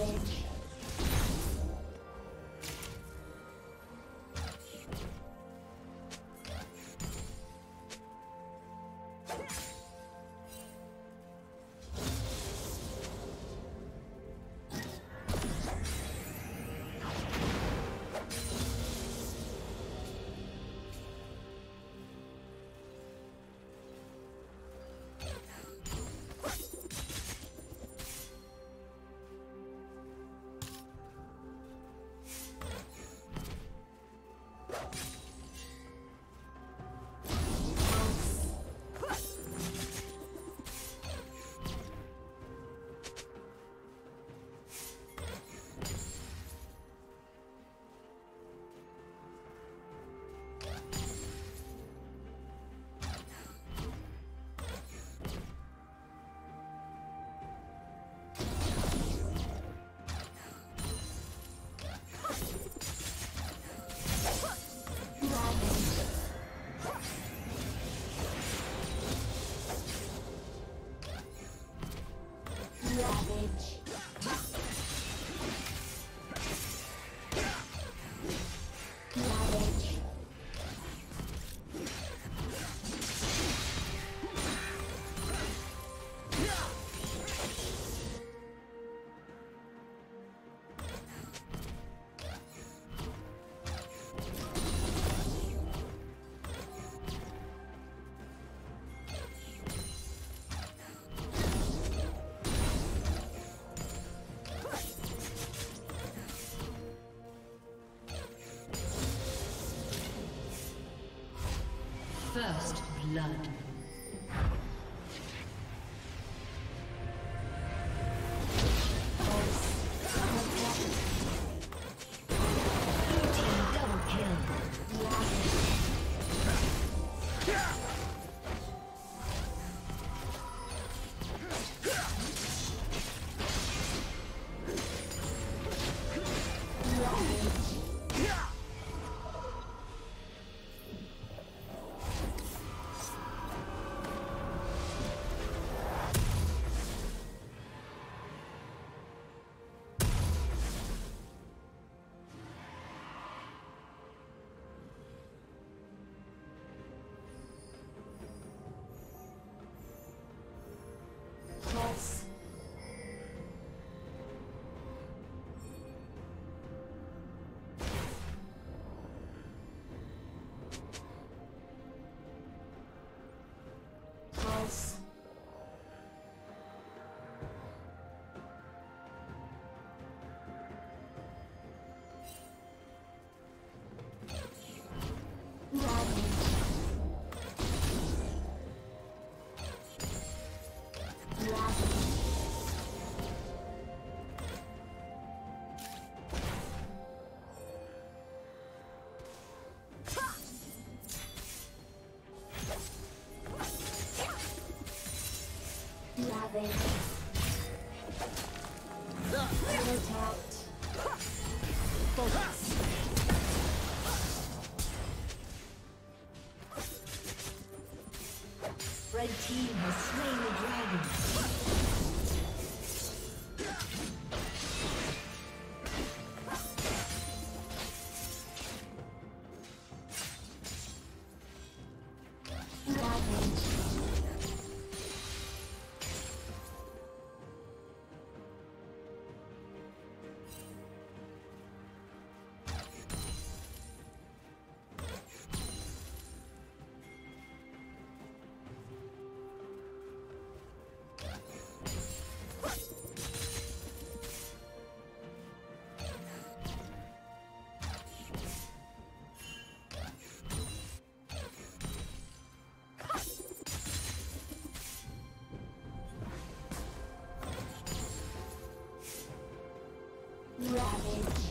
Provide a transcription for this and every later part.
savage. First blood. Red team has slain Ravage.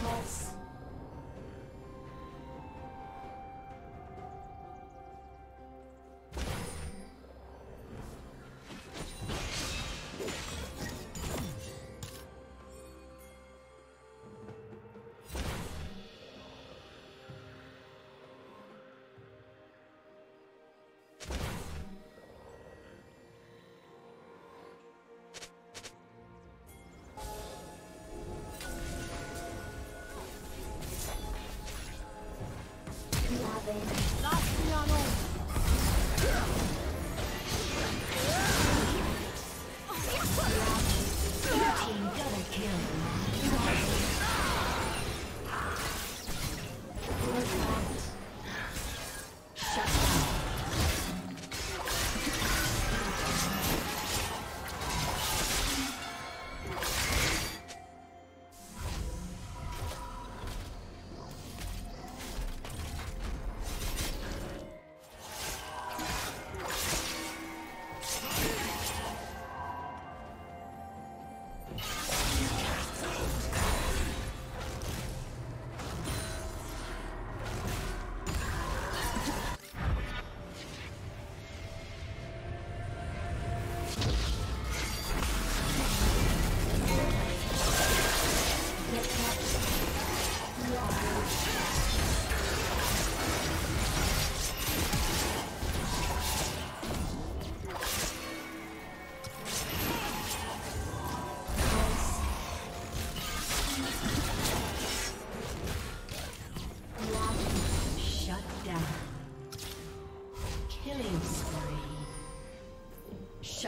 Small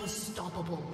Unstoppable.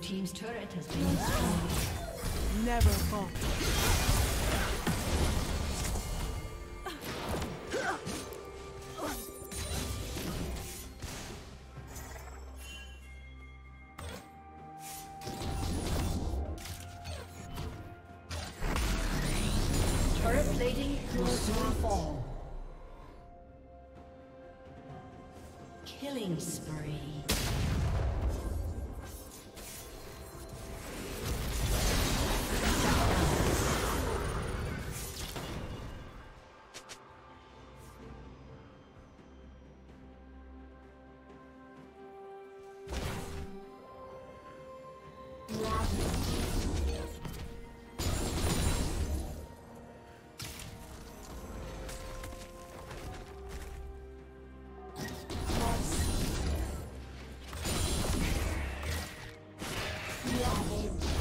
Team's turret has been destroyed. Never fall. Turret plating will soon fall. Killing spree. double kill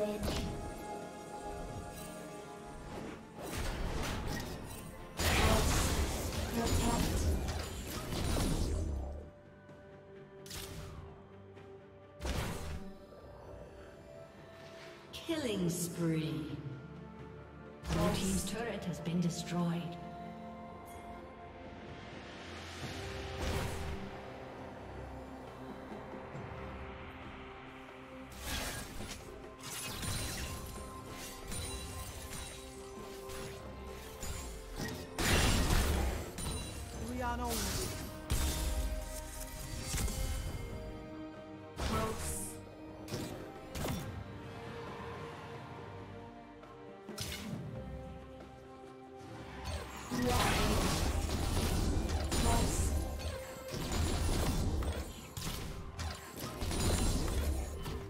savage. Killing spree. Your team's turret has been destroyed.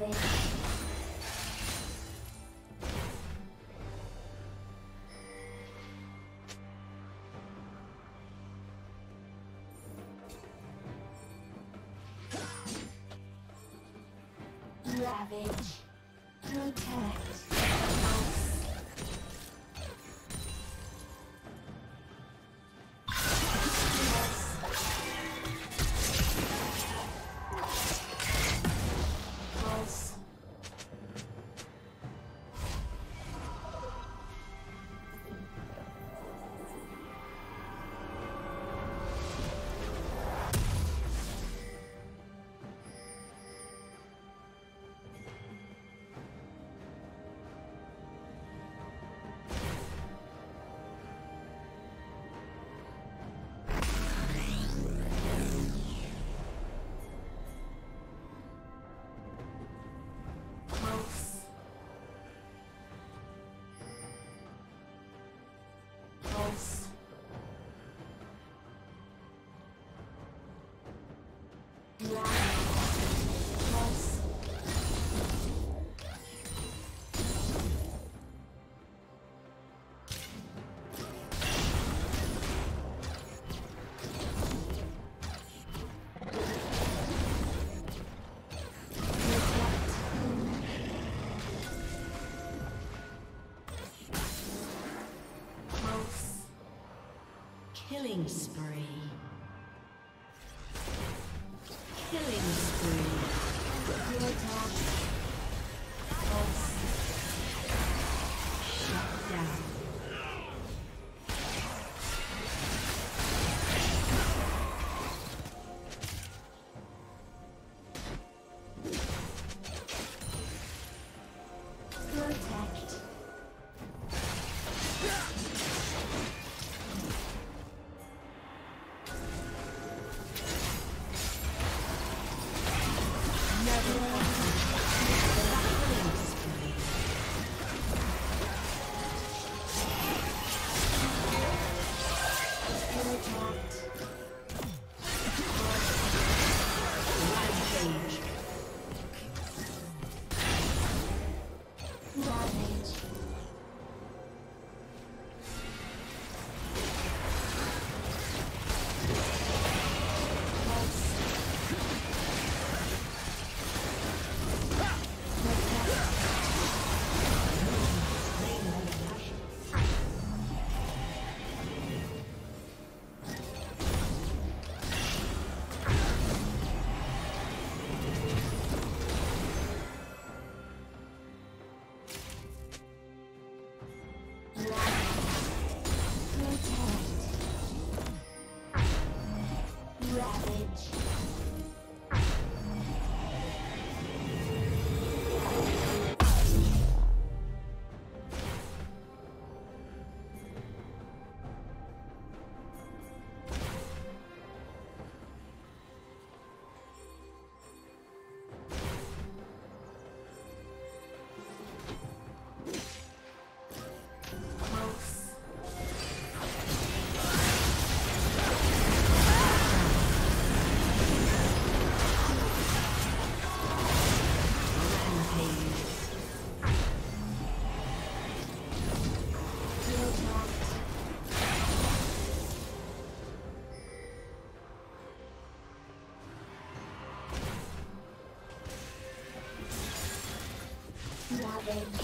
Savage. Killing spree. Thank you.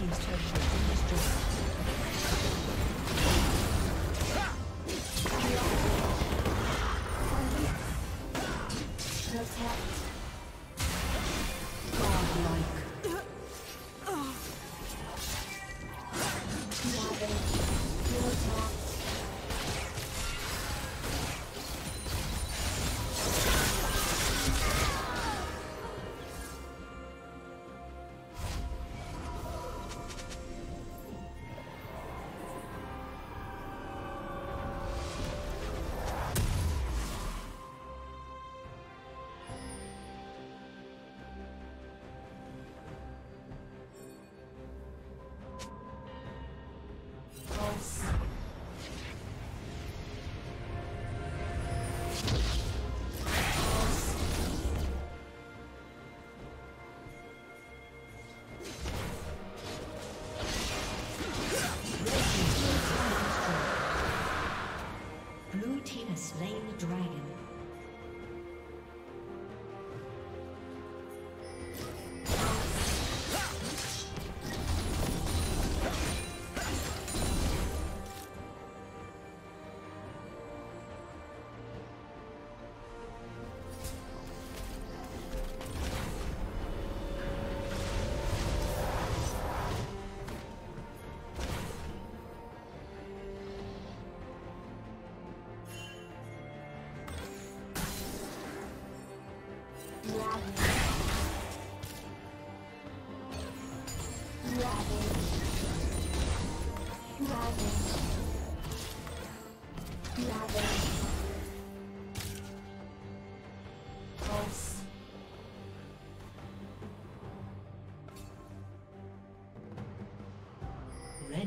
team's turret has been destroyed. Protect. Godlike.